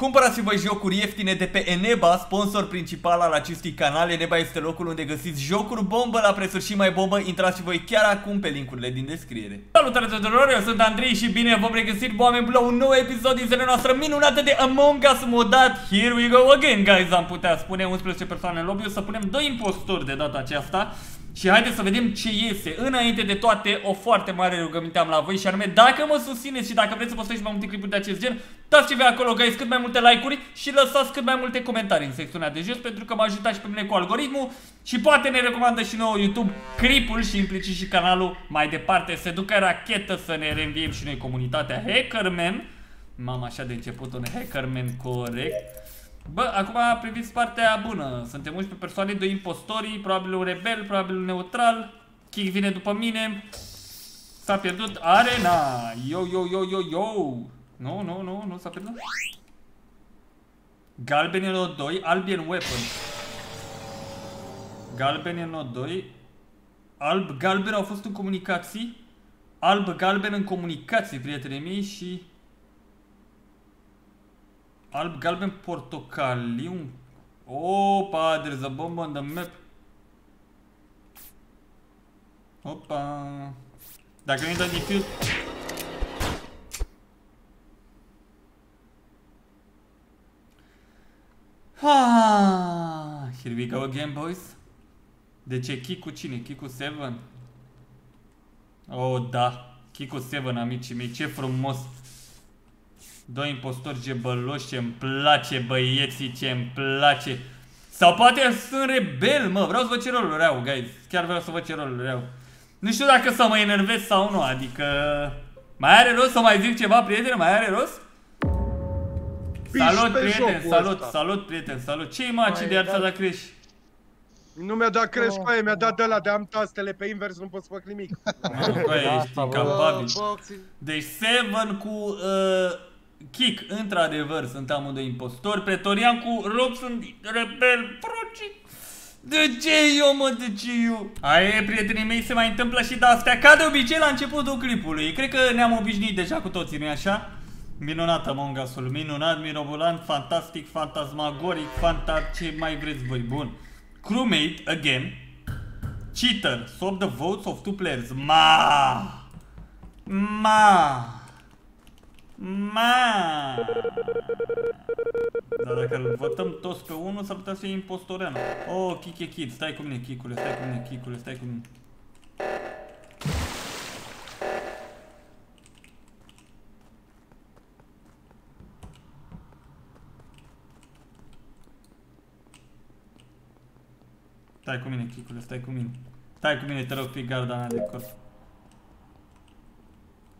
Cumpărați-vă jocuri ieftine de pe Eneba, sponsor principal al acestui canal. Eneba este locul unde găsiți jocuri bombă la prețuri și mai bombă. Intrați și voi chiar acum pe linkurile din descriere. Salutare tuturor, eu sunt Andrei și bine v-am regăsit, oameni la un nou episod din seria noastră minunată de Among Us modat. Here we go again, guys, am putea spune 11 persoane în lobby, o să punem doi impostori de data aceasta. Și haideți să vedem ce iese. Înainte de toate, o foarte mare rugăminte am la voi și anume, dacă mă susțineți și dacă vreți să postați mai multe clipuri de acest gen, dați și voi acolo, guys, cât mai multe like-uri și lăsați cât mai multe comentarii în secțiunea de jos, pentru că mă ajutați și pe mine cu algoritmul și poate ne recomandă și nouă YouTube clipul și implicit și canalul mai departe. Se ducă rachetă să ne reînviem și noi comunitatea Hackerman. Mam așa de început un Hackerman corect. Bă, acum priviți partea bună. Suntem 11 persoane, doi impostori, probabil un rebel, probabil un neutral. Kick vine după mine. S-a pierdut arena. Yo, yo, yo, yo, yo. Nu, nu, nu, nu s-a pierdut. Galben în O2, albi în weapon. Galben în O2. Alb, galben au fost în comunicații. Alb, galben în comunicații, prietenii mei și... Alb, galben, portocaliu. Opa, there's a bomb on the map. Opa. Dacă nu-i dă defuse... Ah, here we go again, boys. De ce? Kick cu cine? Kick cu 7? Oh, da. Kick cu 7, amicii mei. Ce frumos. Doi impostori gebăloși, ce-mi place, băieții, ce-mi place. Sau poate sunt rebel, mă, vreau să văd ce rolul reau, guys. Chiar vreau să văd ce rolul reau. Nu știu dacă să mă enervez sau nu, adică... Mai are rost să mai zic ceva, prietene? Mai are rost? Salut, prieten, salut, ăsta. salut, prieten, salut. Ce-i maci de arța da crești? Nu mi-a dat creș oh. mi-a dat de la de am tastele pe invers, nu pot să fac nimic. Nu, ești incapabil. Deci 7 cu uh, Kick, într-adevăr, sunt amândoi impostori. Pretorian cu Rob sunt rebel proci. De ce eu, mă, de ce eu? Aie, prietenii mei, se mai întâmplă și de astea, ca de obicei la începutul clipului. Cred că ne-am obișnuit deja cu toții, nu-i așa? Minunat Among Us-ul, minunat, mirobolant, fantastic, fantasmagoric, fanta ce mai vreți voi, bun. Crewmate, again. Cheater, swap the votes of two players. Ma! Ma! Ma! Dar dacă îl votăm toți pe unul, s-ar putea să fie impostoreană. Oh, Kike Kid, stai cu mine, Kikule, stai cu mine, Kikule, stai cu mine. Stai cu mine, Kikule, stai cu mine. Stai cu mine, te rog, fii garda mea de corp.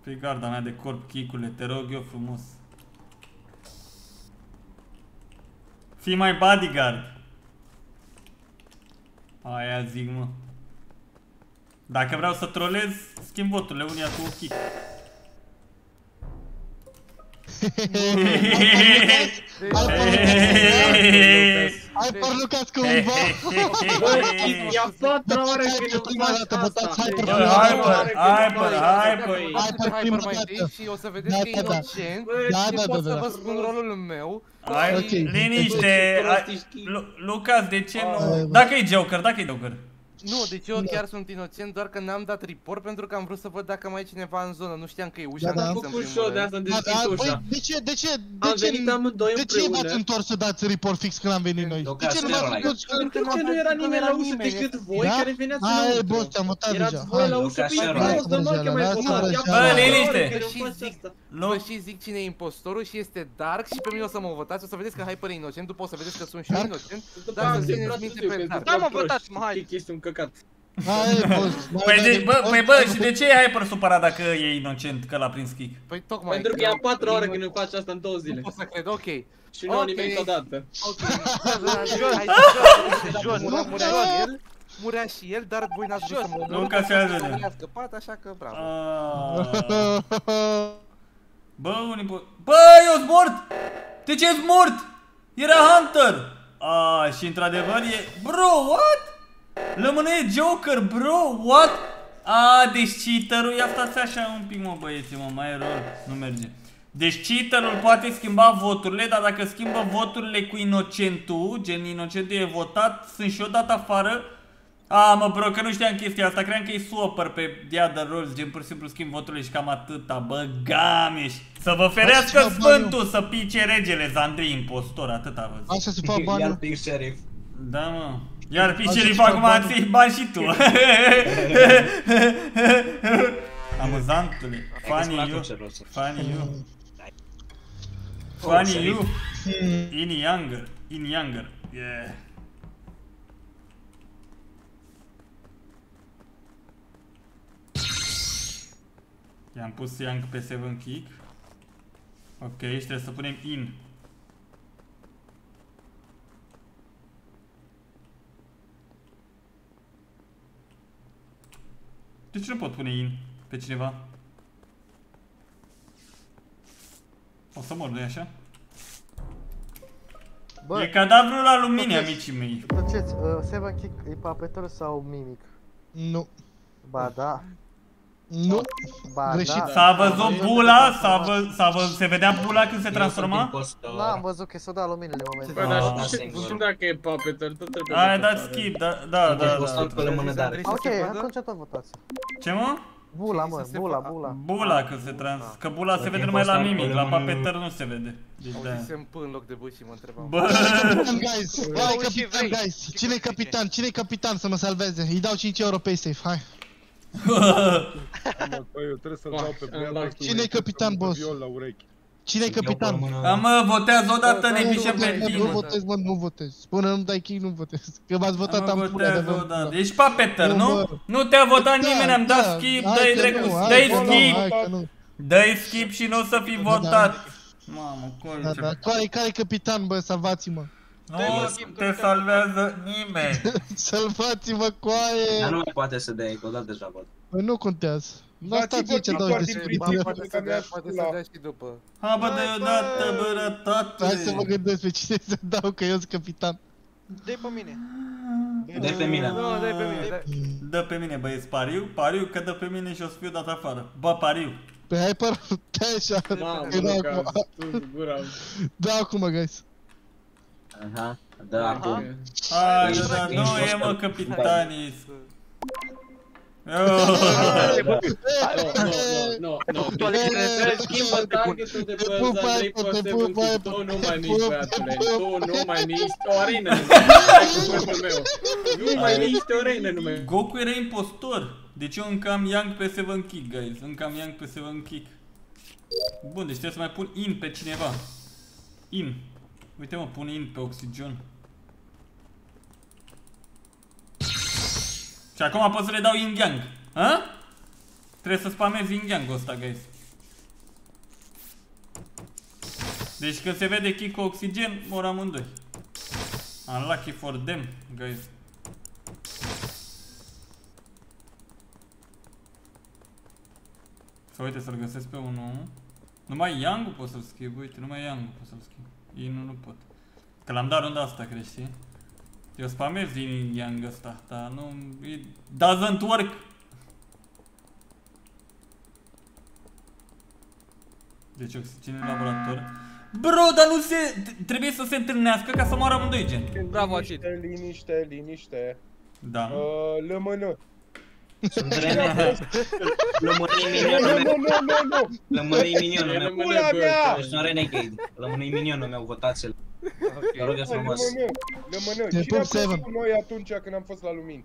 Fii garda mea de corp, Kikule, te rog eu frumos. Fii mai bodyguard. Aia zic, mă. Dacă vreau să trolez, schimb voturile unia cu Kik. Ai porlucat cu un bot? Ia patra ore când prima dată votați Hyper Hyper, Hyper, Hyper Hyper prima mai dată întâi și o să vedeți că e inocent Da, da, și da, pot să da. vă spun rolul meu Hai, Ok. liniște Lu- Lucas, de ce nu? Dacă e Joker, dacă e Joker Nu, deci eu chiar sunt inocent, doar că n-am dat report pentru că am vrut să văd dacă mai e cineva în zonă Nu știam că e ușa Da, da. închisă Am în făcut și primul eu, de rând asta am Da, deschis da, ușa. băi, de ce, de ce, de Am ce, venit amândoi de ce împreună. v-ați întors să dați report fix când am venit noi? De Lucas, ce nu zero v-ați like. întors? Pentru că nu era nimeni la ușă decât voi Da? care veneați Hai, înăuntru. boss, te-am votat deja. Erați voi la Hai. ușă, Lucas, păi zero nu, like. normal că mai Lasă, votat. Răzvan, Ia lasă. Bă, patru liniște. ore că Și faci zic- asta. Lu Vă și zic cine e impostorul și este Dark și pe mine o să mă votați, o să vedeți că Hyper e inocent, după o să vedeți că sunt și eu Dark? inocent După Dar aia să se țineți trage minte tu, pe pentru Dark că Da mă, proști. votați-mă, hai! Kik este un căcat. Hai, boss. Păi, de, bă, păi bă, și de ce? ce e Hyper supărat dacă e inocent că l-a prins kick? Păi tocmai Pentru că că ia 4 ore nu- când îmi faci asta în 2 Nu zile. pot să cred, ok Și nu a Ok. nimeni odată. Ok, hai să joc, joc, murea, murea și el Murea și el, dar voi n-ați vrut să mă Nu, ca să ajungem. Nu a scăpat, așa că bravo Ah. Bă, unii po- Bă, eu sunt mort! De ce sunt mort? Era Hunter! Ah, și într-adevăr e... Bro, what? Lămâne Joker, bro, what? A, deci cheater-ul, ia stați așa un pic, mă, băieți, mă, mai e rol, nu merge. Deci cheaterul poate schimba voturile, dar dacă schimbă voturile cu inocentul, gen inocentul e votat, sunt și eu dat afară. A, mă, bro, că nu știam chestia asta, cream că e swapper pe The Other Rolls, gen pur și simplu schimb voturile și cam atâta, bă, gameș. Să vă ferească Așa, bă, sfântul să pice regele Zandrei impostor, atâta vă zic. Așa se fac bani. Iar pic sheriff. Da, mă. Iar Așa pișerif ceva acum bani. ți bani și tu. Amuzantule. Funny you. Funny you. Funny you. In younger. In younger. Yeah. I-am pus Young pe 7 kick. Ok, și trebuie să punem in. De ce nu pot pune in pe cineva? O să mor, nu așa? Bă, E cadavrul la lumini, Puteți- amicii mei. Plăceți, uh, Seven Kick e papetor sau mimic? Nu. Ba da, Nu. ba Greșit. da. S-a văzut bula? S-a vă, s-a vă, se vedea bula când se transforma? N-am văzut că s-o dat luminile în momentul Bă, Ah. dar da, și- singur. și dacă e puppeter, tot trebuie Ai să dat pare. skip, da, da, da, da. Pe lămânătare. Ok, atunci tot votați. Ce mă? Bula, mă, Să se bula, fa- bula. Bula că se trans... Că bula se vede numai la mimic, la papeter nu se vede. Deci da. Auzisem P în loc de B și mă întrebam. Bă, Capitan, guys. Care Auzi și capitan, vrei. guys? Cine-i capitan? Cine-i capitan să mă salveze? Îi dau 5 euro pe safe, hai. Mă, bă, eu trebuie să-l dau pe băiatul ăsta Cine-i ureche, capitan, să-mi dă boss? viol la urechi. Cine-i capitan? da, mă, votează odată, ne Nu pișem pe votez, nu tine. votez, mă, nu votez. Până nu dai kick, nu votez. Că m-ați votat, Mă, am pula de votează vă. odată. Ești papeter, Nu, nu? bă. Nu te-a votat Da, nimeni, am dat da, skip, hai dă-i că drept, nu, hai dă-i că nu, skip, Hai că nu. dă-i skip și nu o să fii Da, da. votat. Mamă, Da, colțe. da. Care, care capitan, bă, salvați-mă. Nu te salvează nimeni. Salvați-mă, Dar coaie. nu mai poate să dea eco, dat deja văd. Bă, nu contează. Nu Dați-vă stați aici, timp dau doar de din spirit. principiu. Poate să că mi-a dea, poate să spus dea și după. Ha, bă, de odată, bă, Hai să mă rătatule. gândesc pe cine să dau, că eu sunt capitan. Dă-i pe mine. Dă pe mine. Nu, dai pe mine, dai. Dă pe mine, băieți, pariu, pariu că dă pe mine și o să fiu dat afară. Bă, pariu. Pe Hyper, te așa. Mamă, Că dau nu, că acum. am stâns gura. Da, acum, guys. Aha, dă acum. Hai, Ești- da, ești nu fost e mă al- capitanii. Ah, Nu, nu, nu, nu. Eh, Schimbă targetul de pe Te pup, Zandrei hai, pe te Seven pup, hai, Kick. Tu nu mai te nici, pup, băiatule. te pup. Tu nu mai nici o arenă. Hai cu cuvântul meu. Nu mai nici o arenă nume. Goku era impostor. Deci eu încă am Yang pe 7 kick, guys. Încă am Yang pe 7 kick. Bun, deci trebuie să mai pun in pe cineva. In. Uite mă, pun in pe oxigen. Și acum pot să le dau yin yang. Ha? Trebuie să spamez yin yang ăsta, guys. Deci când se vede kick cu oxigen, mor amândoi. Unlucky for them, guys. Să uite să-l găsesc pe unul. Numai Yang pot să-l schimb, uite, numai Yang pot să-l schimb. Ei nu, nu pot. Că l-am dat runda asta, crezi, știi? Eu spamez din Yang ăsta, dar nu... It doesn't work! Deci oxigen în laborator. Bro, dar nu se... t- Trebuie să se întâlnească ca să moară amândoi, gen. Bravo, Acid. Liniște, liniște, liniște. Da. Uh, Lămână. Sunt rene. Lămârii Nu, minionul nu, meu. nu, nu, nu. Lămârii minionul meu. Pula mea! Deci sunt renegade. Lămârii minionul meu, votați-l. Vă rog eu frumos. Lămână, lămână. Te Cine a pup, fost Seven. cu noi atunci când am fost la lumini?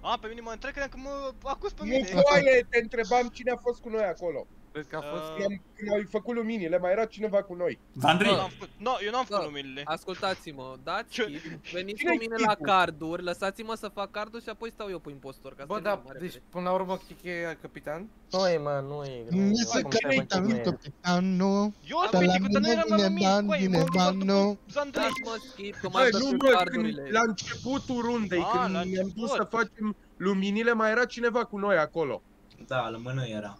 A, pe mine mă întreb, credeam că mă acuz pe Nu, mine. foaie, te întrebam cine a fost cu noi acolo. Cred că a fost... Uh, Când am- Când au făcut luminile, mai era cineva cu noi. Zandrei! n-am făcut- No, eu n-am făcut Da. luminile. Ascultați-mă, dați Ce- skip, veniți Cine-i cu mine la skip-ul? carduri, lăsați-mă să fac carduri și apoi stau eu pe impostor, ca să Bă, terminăm da, mai deci repede. până la urmă Kiki e capitan? Nu e, mă, nu e. Nu e, este oricum Seven capitan, Kick nu nu e. capitan, nu. Eu Dar am la pitit, dar nu mine eram la vine lumină, bani, băi, vine m-am bani, jucat nu. cu Zandrei. Dați-mă skip, că Băi, m-ați dat nu, cu mă, când, cardurile. la începutul rundei, A, când la ne-am dus început. să facem luminile, mai era cineva cu noi acolo. Da, lămână era.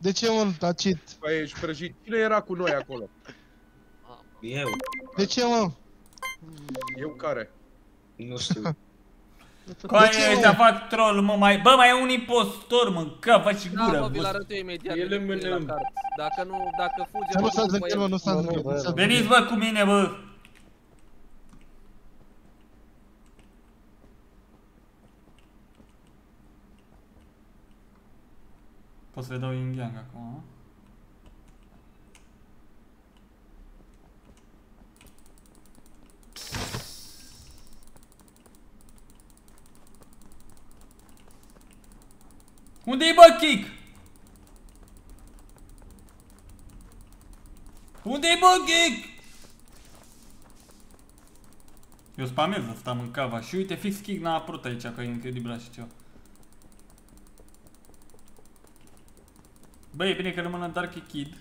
De ce mă, acid? Băi, ești prăjit. Cine era cu noi acolo? Eu. De ce mă? Eu care? Nu știu. Coaie, ăștia fac troll, mă, mai... Bă, mai e un impostor, mă, în cap, faci Da, gură, mă, vi-l bă. arăt eu imediat. El de în ce e la mână. card. Dacă nu, dacă fuge... Să nu mă s-a duc după zânchet, mă, el. nu s-a zânchet. nu s-a Veniți, bă, cu mine, bă. Pot să le dau yin yang acum, a? Unde-i bă kick? Unde-i bă kick? Eu spamez asta în cava și uite fix kick n-a apărut aici că e incredibil așa ceva. Băi, e bine că rămână Dark Kid.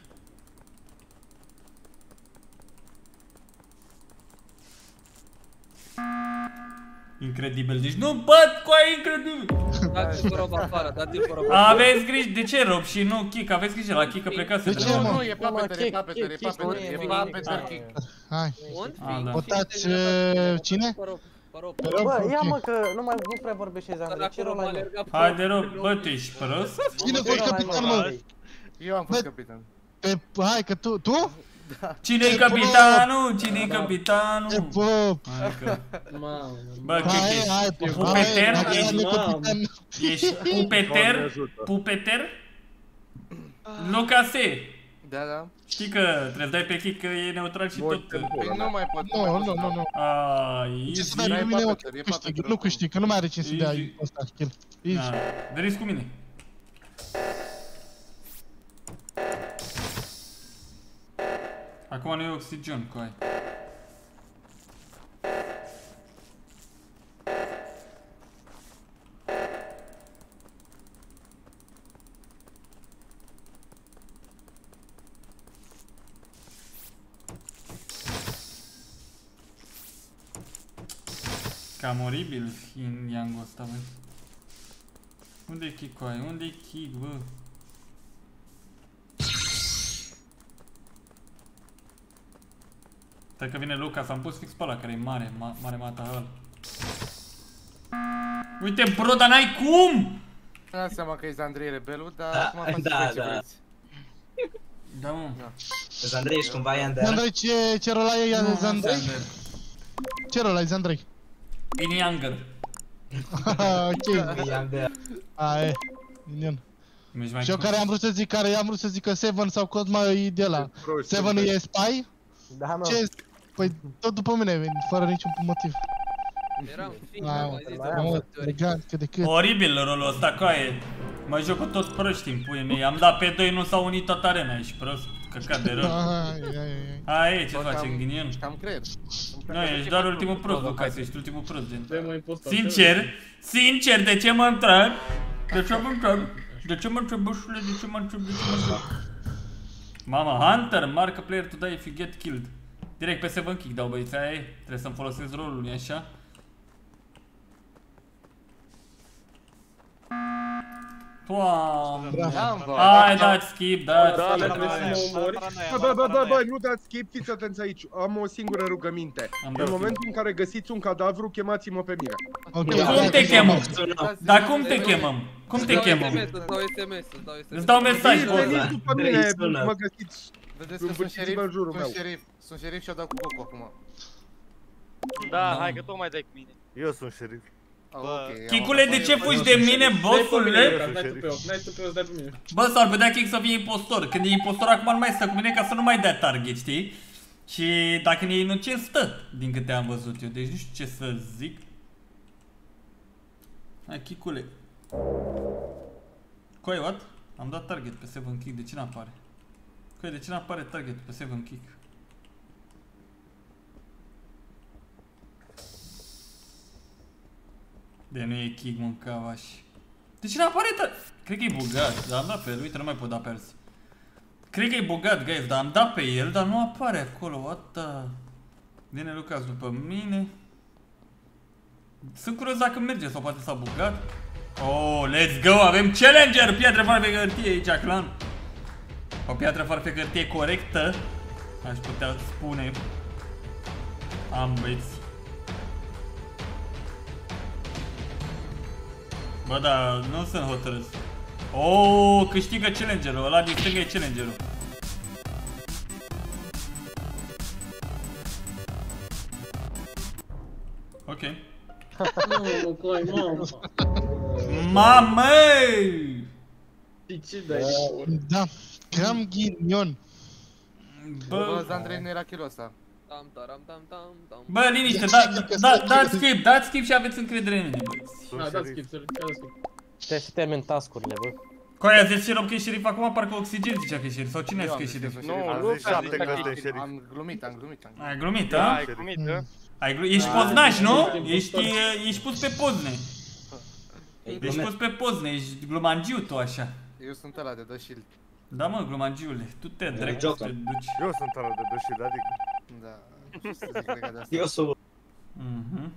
Incredibil, deci nu bat cu aia incredibil. Dați-l pe rob afară, dați-l pe rob afară. Aveți grijă, de ce rob și nu kick? Aveți grijă la kick că plecați De ce, mă? Nu, e papeter, e kick, papeter, e kick, kick, papeter, e kick, papeter, kick. kick. Hai. Un Ah, fic. da. Votați uh, cine? Pe rob, pe rob. Pe rob? Bă, ia Ok. mă că nu mai nu prea vorbește Dar Zandrei, ce dacă rol rob ai mă? alerga pe Haide rob, bă, tu ești prost? Cine a Ce fost rol ai, capitan, mă? Mă? Eu am fost Bă. capitan. Pe, hai că tu, tu? Cine-i Ce capitanul? Cine-i capitanul? E pop. Hai că... Mamă. Bă, Hai, Kiki, hai, pop. Pupeter? Hai, dacă Ești- nu e capitan. ești Doamne pupeter? ajută. Pupeter? Locase. Da, da. Știi că trebuie să dai pe kick că e neutral și Voi tot. te că- Păi nu mai pot. Nu, nu, nu, nu. Ai, Ce să easy. dai e pe mine, mă, papeter, că e câștig. papeter Nu oricum. câștig, că nu mai are cine să dea Easy. ăsta kill. Easy. Da. Veniți cu mine. Acum nu e oxigen cu ai. Cam oribil în yang ăsta, băi. Unde-i kick cu aia? Unde-i kick, bă? Stai că vine Luca, s-am pus fix pe ăla care e mare, ma mare matahal. Uite, bro, dar n-ai cum! Nu seama că e Andrei rebelul, dar Da, acum faceți da, voi ce da. vreți. Da, mă. Deci, Andrei, ești cumva Iandel? Zandrei, ce, ce rol ai Nu, Zandrei? Sander. Ce rol ai Zandrei? In younger. ok. Iandel. Aia, minion. Mergi mai Și eu cu- care am vrut să zic, care am vrut să zic că Seven sau Cosma e de la. Prost, Seven sunt. e spy? Da, mă. Ce? Păi tot după mine veni, fără niciun motiv. Eram fic, Ah, am mai zis de mai am. două Mă, ori. elegant, cât de cât. Oribil rolul ăsta, coaie. Mă joc cu tot proști în puii mei. Am dat pe doi, nu s-au unit toată arena, ești prost. Căcat de rău. Ai, ai, ai. Hai, ce Bă, faci cam- în ghinion? Cam creier. Nu, ești doar ultimul prost, Lucas, ești ultimul prost, gen. Dă mă impostor. Sincer, sincer, de ce mă întreb? De ce mă întreb? De ce mă întreb, bășule, de ce mă întreb, de ce mă întreb? Mama, Hunter, mark a player to die if you get killed. Direct pe 7 kick dau băieți, aia e. Trebuie să-mi folosesc rolul, nu așa? Doamne. Da, bă. Hai, dați skip, dați Da, skip. dar trebuie să mă omori. Bă, bă, bă, bă, bă, nu dați skip, fiți atenți aici. Am o singură rugăminte. Am În dat momentul în care găsiți un cadavru, chemați-mă pe mine. Ok. Cum te chemăm? Sună. Dar cum te chemăm? Cum te Îți dau chemăm? SMS, Îți dau SMS, îți dau SMS. Îți dau mesaj, Veniți, bă. veniți după Trei mine, sună. mă găsiți. Vedeți că sunt Învârtiți-vă șerif, în jurul sunt meu. șerif, sunt șerif și o dau cu Coco acum. Da, hai că tot mai dai cu mine. Eu sunt șerif. Ah, ok, am- Chicule, de ce fugi de mine, Dai pe mine, bossule? Lucas, dai tu pe eu. Dai tu pe eu, dai pe mine. Bă, s-ar putea King să fie impostor. Când e impostor, acum nu mai stă cu mine ca să nu mai dea target, știi? Și dacă e inocent, stă, din câte am văzut eu. Deci nu știu ce să zic. Hai, chicule. Coi, what? Am dat target pe 7 kick, de ce n-apare? Coi, de ce n-apare target pe 7 kick? De nu e kick, mă, cavaș. De ce n-apare tar... Cred că e bugat, dar am dat pe el, uite, nu mai pot da pe el. Cred că e bugat, guys, dar am dat pe el, dar nu apare acolo, what the... Vine Lucas după mine. Sunt curios dacă merge sau poate s-a bugat. Oh, let's go, avem challenger, piatră fără pe hârtie aici, clan. O piatră fără pe hârtie corectă, aș putea spune. Am băieți. Bă, da, nu sunt hotărât. Oh, câștigă challengerul, ăla din stângă e challengerul. Ok. Mamă, coi, mamă. Mamei! Și ce dai? Da, cam ghinion. Bă, Bă, Andrei nu era kilul ăsta. Tam, taram, tam, tam, tam. bă, liniște, da, da, dați skip, dați skip și aveți încredere în mine, băi. A, da, skip, sorry, da, skip. Te și termin task-urile, bă. Coaia, zici și Rob că e șerif acum, parcă Oxygen zicea că e șerif, sau cine a zis că e șerif? Nu, Am zis șapte că ăsta e șerif. Am glumit, am glumit, am glumit. Ai glumit, a? Ai glumit, da? Ai glu- Ești poznaș, nu? Ești, e, ești pus pe pozne. Ești pus pe pozne, ești glumangiu tu așa. Eu sunt ăla de dă shield. Da mă, glumangiule, tu te drept, Joker. te duci. Eu sunt ăla de dășit, adică. Da. Ce să zic legat de asta? Eu sunt... Mhm.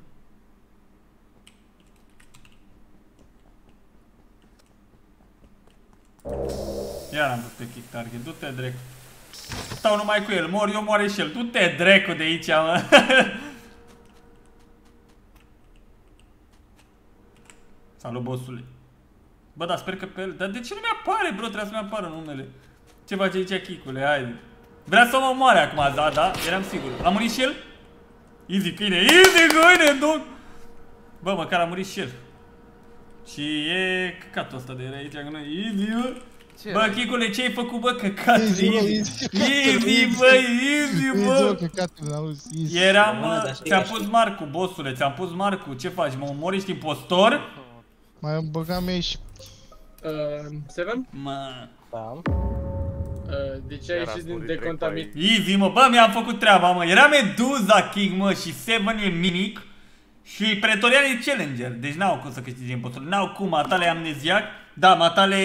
Iar am dus pe kick target, du-te drept. Stau numai cu el, mor eu, moare și el. Du-te drecu de aici, mă. Salut, bossule. Bă, dar sper că pe el... Dar de ce nu mi-apare, bro? Trebuie să mi-apară numele. Ce face aici, Chicule? Haide. Vrea să mă omoare acum, da, da? Eram sigur. A murit și el? Easy, câine, easy, câine, dog! Bă, măcar a murit și el. Și e căcatul ăsta de era aici, că nu easy, bă. Ce Bă, era? Chicule, ce ai făcut, bă, căcatul? Easy, bă, Easy, easy, easy, bă, easy, Easy, bă. căcatul, auzi, easy. Eram, Bună, dar mă, știi ți-am că pus știi. Marcu, bossule, ți-am pus Marcu, ce faci, mă omori, ești impostor? Mai băgam ei și... Uh, Seven? Mă, Da. Uh, de ce ai Era ieșit din spune decontamin? easy, mă, bă, mi-am făcut treaba, mă, era Meduza King, mă, și Seven e Mimic și Pretorian e Challenger, deci n-au cum să câștige impostor, n-au cum, Matale e amneziac, da, Matale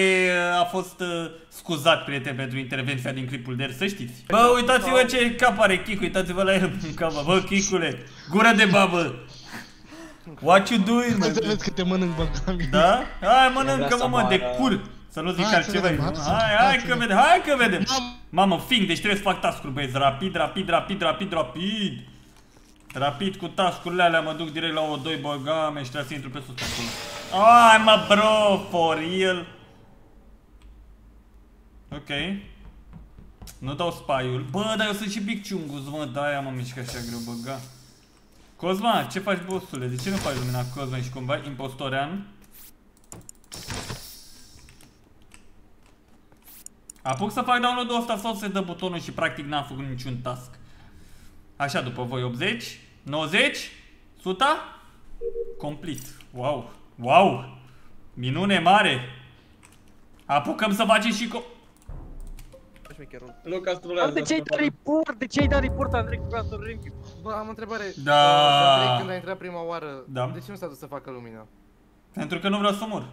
uh, a fost uh, scuzat, prieten, pentru intervenția din clipul de ieri, să știți. Bă, uitați-vă ce cap are Chicu, uitați-vă la el în capă, bă, Chicule, gură de babă. What you doing, Hai să man? vezi că te mănânc băgam eu. Da? Hai mănâncă Vrea mă, să mă, de moară. cur. Să nu zic Hai să altceva. vedem, nu? hai să- Hai, hai hai să că vedem. vedem, hai că vedem. Mam- Mamă, fing, deci trebuie să fac task-uri, băieți. Rapid, rapid, rapid, rapid, rapid, rapid. Rapid cu task-urile alea, mă duc direct la O2, băgame și trebuie să intru pe sus pe acolo. Ai, mă, bro, for real. Ok. Nu dau spaiul. Bă, dar eu sunt și Big Chungus, mă, de-aia mă mișc așa greu, băga. Cosma, ce faci, bossule? De ce nu faci lumina Cosma și cumva impostorean? Apuc să fac download-ul ăsta sau se dă butonul și practic n-am făcut niciun task. Așa după voi 80, 90, 100? Complete. Wow. Wow. Minune mare. Apucăm să facem și co... Lucas trulează. De ce ai dat report? De ce ai dat report, Andrei, cu castul ring? Bă, am o întrebare. Da. Uh, Andrei, când a intrat prima oară, Da. de ce nu s-a dus să facă lumină? Pentru că nu vreau să mor.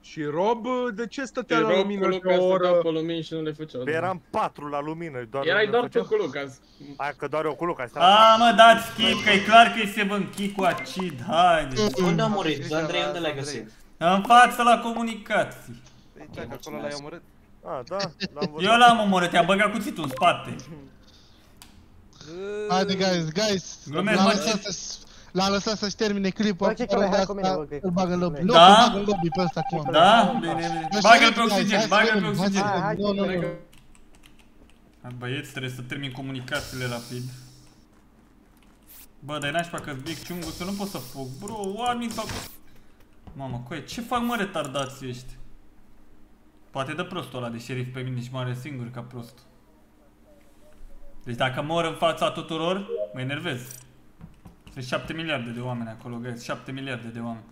Și Rob, de ce stătea Te la rog cu lumină și Lucas o să dau oră? pe lumini și nu le făceau. Pe eram patru la lumină, doar Erai le doar tu făceam. cu Lucas. Hai că doar eu cu Lucas. A, mă, dați skip, că e clar că e Seven Key cu acid. Haide. Unde a Scrie murit? Andrei, la unde l-ai Andrei. găsit? În față la comunicații. Păi, dacă acolo l-ai omorât. Ah, da, l-am văzut. Eu l-am omorât, te-am băgat cuțitul în spate. Haide, guys, guys. Glumesc, L-am mă, lăsat ce- să- L-am lăsat să-și termine clipul. Bă, ce apoi de hai cu asta mine, bă, că- Îl bag în lobby. Nu, Da? îl bag în lobby pe ăsta acum. Da? Bine, bine. Așa Bagă-l e, pe guys, oxigen, hai să bagă-l pe vedem, hai să oxigen. Hai, vedem. Nu, nu, nu. Hai, Băieți, trebuie să termin comunicațiile rapid. Bă, dar e nașpa că Big Chungu, să nu pot să fug. Bro, admin sau... Mamă, coe, ce fac mă retardații ăștia? Poate dă prostul ăla de șerif pe mine și mă are singur ca prost. Deci dacă mor în fața tuturor, mă enervez. Sunt 7 miliarde de oameni acolo, guys. 7 miliarde de oameni.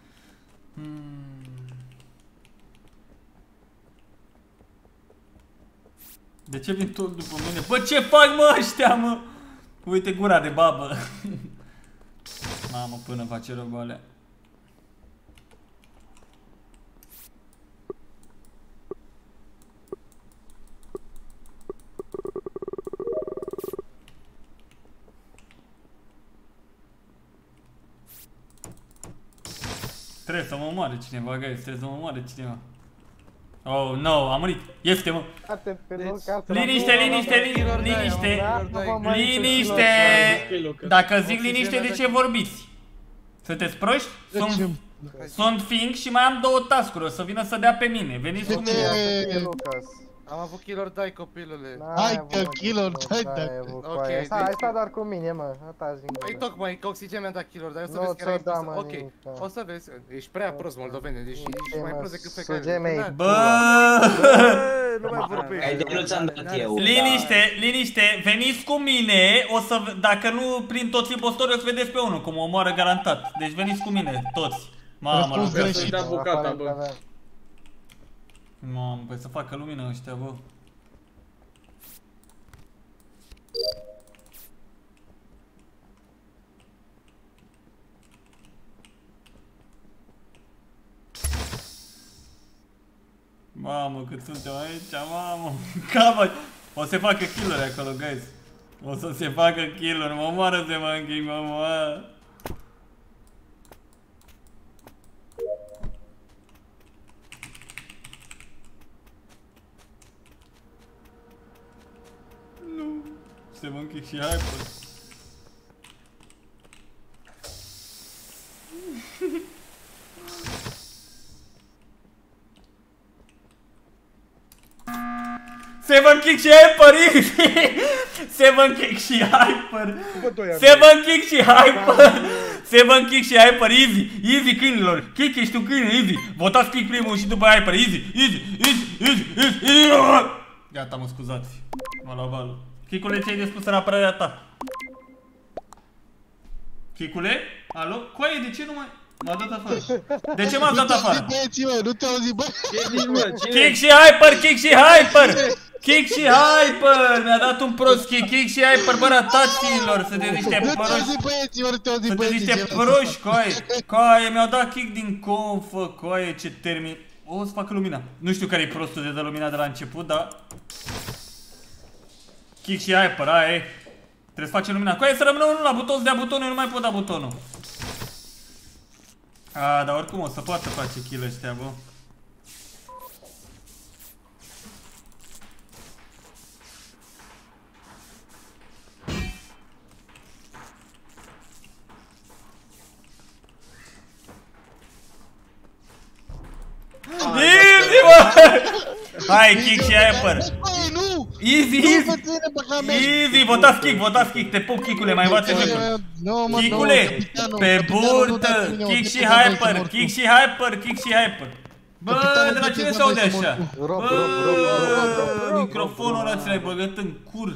Hmm. De ce vin tot după mine? Bă, ce fac mă ăștia, mă? Uite gura de babă. Mamă, până face rogoale. Trebuie să mă omoare cineva, guys, trebuie să mă omoare cineva. Oh, no, a murit. Este, mă.Ate pe Deci, Lucas. Liniște, liniște, liniște, liniște. Da, nu vă mai Liniște! Ok, Lucas. Dacă zic liniște, de ce vorbiți? Sunteți proști? Sunt, Sunt Fink și mai am două tascuri, o să vină să dea pe mine. Veniți cu mine. Lucas. Am avut kill or die, copilule. Hai că killer, dai de Ok, Stai, deci- hai sta doar cu mine, mă. Atați din Păi gură. tocmai, că oxigen mi-a dat kill or die, o să Nu vezi că era ți-o da, imposibil. mă, Ok, nimica. o să vezi, ești prea prost moldovene, deci ești mai prost decât pe Suge mei. care. Bă! Nu mai vorbi. Ai de nu ți-am dat eu. Liniște, liniște, veniți cu mine, o să, v- dacă nu prin toți impostorii, o să vedeți pe unul, cum o omoară garantat. Deci veniți cu mine, toți. Mamă, Răspuns la greșit. Să-i dea bucata, bă. Mamă, păi să facă lumină ăștia, bă. Mamă, cât suntem aici, mamă. Cam O să facă kill acolo, guys. O să se facă kill-uri, mă moară de mă închei, mă moară. Nu. Se mă închei și hyper. Seven Kick și Hyper easy! Seven Kick și Hyper! Bă, doi ani. Seven Kick și Hyper! Seven Kick și Hyper, easy! Easy câinilor! Kick ești un câine, easy! Votați Kick primul și după Hyper, easy! Easy! Easy! Easy! Easy! easy. Gata, mă scuzați. Mă la valul. Chicule, ce ai de spus în apărarea ta? Chicule? Alo? Coaie, de ce nu mai... M-a dat afară. De ce m-a dat afară? Băieții, mă, nu te auzi, bă. Ce zici, mă? Cine? Kick și Hyper, Kick și Hyper! Kick și Hyper! Mi-a dat un prost kick, Kick și Hyper, bă, ratați fiilor, sunteți niște Nu te proști. auzi, băieții, mă, nu te auzi, Sunteți băieții. niște ce- proști, coaie. Coaie, mi-au dat kick din confă, coaie, ce termin. O să facă lumina. Nu știu care e prostul de dă lumina de la început, dar... Kick și Hyper, aia e. Trebuie să facem lumina. Coaie, să rămână unul la buton, să dea butonul, eu nu mai pot da butonul. A, dar oricum o să poată face kill ăștia, bă. Easy, bă! Hai, kick și Hyper. Băi, nu! Easy, Nu easy. vă ține pe camera. Easy, votați kick, votați kick, te pup, kickule, mai învață jocul. Nu, mă, Chicule, nu, capitanul, pe capitanul, nu dați burtă, mine, kick mă, și te dau să hyper, mor kick tu. și hyper, kick și hyper. Bă, Capitanul, de la nu cine te se aude dau să mor așa? tu. Rob, rob, rob, rob, rob, Bă, microfonul ăla ți l-ai băgat în cur.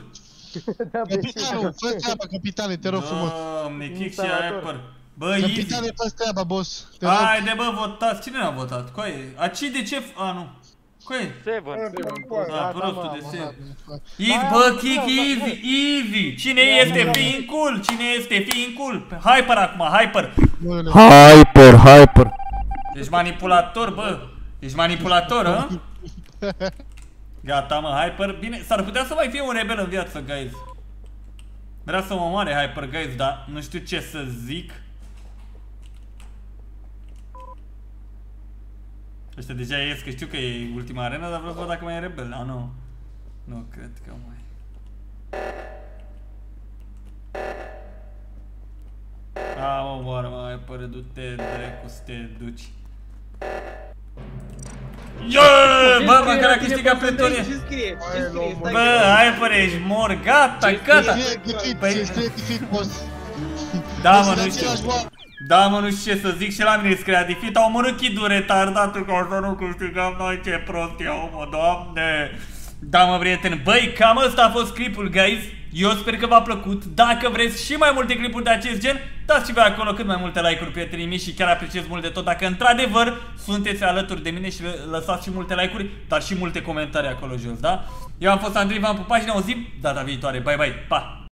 Da, bă, Capitanul, fă treaba, capitane, te rog frumos. Doamne, kick și Instalator. hyper. Bă, easy. Capitane, fă treaba, boss. Te rog. Haide, bă, votați. Cine n-a votat? Coaie, aci de ce... A, nu. Coaie. Seven. A, prostul de mă, se. mă. Easy, bă, kick, easy, easy. Cine este fiincul? Cine este fiincul? Hyper acum, hyper. Băile. Hyper, hyper. Ești manipulator, bă. Ești manipulator, hă? Gata, mă, Hyper. Bine, s-ar putea să mai fie un rebel în viață, guys. Vrea să mă omoare Hyper, guys, dar nu știu ce să zic. Ăștia deja ies, că știu că e ultima arena, dar vreau să văd dacă mai e rebel. A, nu. Nu cred că mai... A, mă, moară, mă, Hyper, du-te, dracu, să te duci. Yeah! Bă, măcar a câștigat Pretoria. Ce scrie? Ce scrie? Stai Bă, Hyper, ești mor, gata, gata. Scrie defeat, Păi- ce scrie defeat, boss. Da, mă, Este nu de știu. Același oameni. Da, mă, nu știu ce să zic și la mine scria defeat. Au omorât chidul retardatul ca să nu câștigăm noi, ce prost eu, mă, doamne. Da, mă, prieteni, băi, cam ăsta a fost clipul, guys. Eu sper că v-a plăcut. Dacă vreți și mai multe clipuri de acest gen, dați și voi acolo cât mai multe like-uri, prietenii mei, și chiar apreciez mult de tot dacă într-adevăr sunteți alături de mine și lă- lăsați și multe like-uri, dar și multe comentarii acolo jos, da? Eu am fost Andrei, v-am pupat și ne auzim data viitoare. Bye, bye, pa!